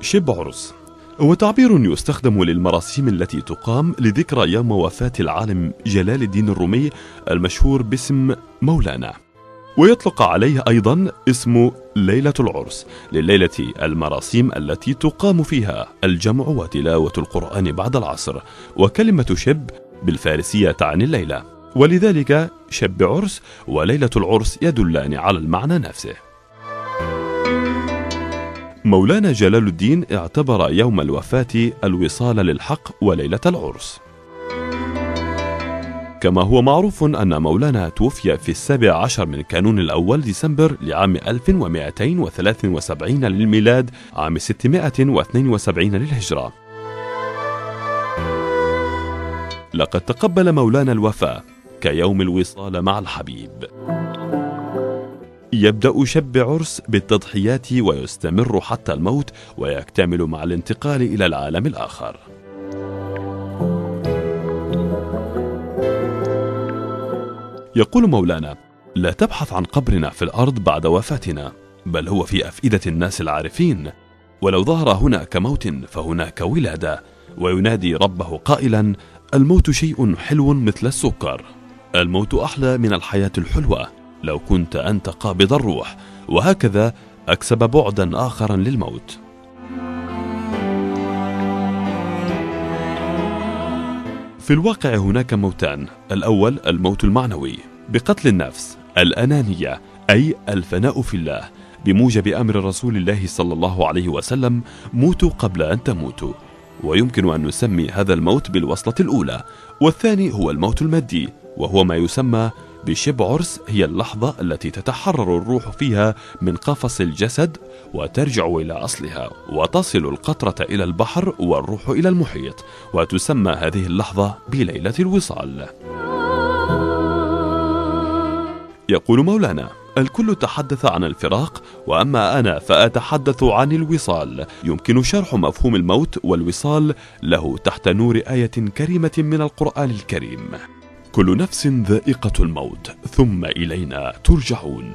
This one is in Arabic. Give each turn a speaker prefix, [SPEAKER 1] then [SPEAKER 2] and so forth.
[SPEAKER 1] شب عرس. هو تعبير يستخدم للمراسيم التي تقام لذكرى يوم وفاة العالم جلال الدين الرومي المشهور باسم مولانا. ويطلق عليه أيضا اسم ليلة العرس لليلة المراسيم التي تقام فيها الجمع وتلاوة القرآن بعد العصر وكلمة شب بالفارسية تعني الليلة. ولذلك شب عرس وليلة العرس يدلان على المعنى نفسه. مولانا جلال الدين اعتبر يوم الوفاة الوصال للحق وليلة العرس. كما هو معروف أن مولانا توفي في السابع عشر من كانون الأول ديسمبر لعام 1273 للميلاد عام 672 للهجرة. لقد تقبل مولانا الوفاة كيوم الوصال مع الحبيب. يبدأ شب عرس بالتضحيات ويستمر حتى الموت ويكتمل مع الانتقال إلى العالم الآخر. يقول مولانا لا تبحث عن قبرنا في الأرض بعد وفاتنا بل هو في أفئدة الناس العارفين. ولو ظهر هناك موت فهناك ولادة. وينادي ربه قائلا الموت شيء حلو مثل السكر. الموت أحلى من الحياة الحلوة. لو كنت أنت قابض الروح. وهكذا أكسب بعدا آخرا للموت. في الواقع هناك موتان. الأول الموت المعنوي. بقتل النفس. الأنانية. أي الفناء في الله. بموجب أمر رسول الله صلى الله عليه وسلم موتوا قبل أن تموتوا. ويمكن أن نسمي هذا الموت بالوصلة الأولى. والثاني هو الموت المادي. وهو ما يسمى بشب عرس هي اللحظة التي تتحرر الروح فيها من قفص الجسد وترجع إلى أصلها وتصل القطرة إلى البحر والروح إلى المحيط وتسمى هذه اللحظة بليلة الوصال. يقول مولانا الكل تحدث عن الفراق وأما أنا فأتحدث عن الوصال. يمكن شرح مفهوم الموت والوصال له تحت نور آية كريمة من القرآن الكريم. كل نفس ذائقة الموت ثم إلينا ترجعون.